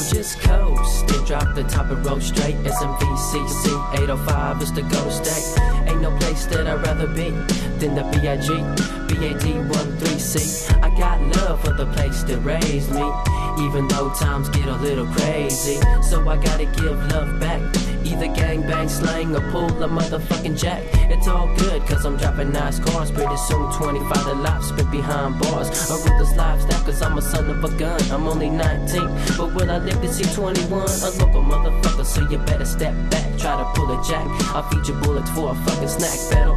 West Coast. Then drop the top and roll straight. SMVCC 805 is the ghost state. Ain't no place that I'd rather be than the BIG. BAD13C. I got love for the place that raised me. Even though times get a little crazy. So I gotta give love back. Either gang bang slang or pull a motherfucking jack. It's all good, cause I'm dropping nice cars. Pretty soon 25 the life spent behind bars. A ruthless lifestyle, cause I'm a son of a gun. I'm only 19, but will I live to see 21? A local motherfucker, so you better step back. Try to pull a jack. I'll feed you bullets for a fucking snack. I'm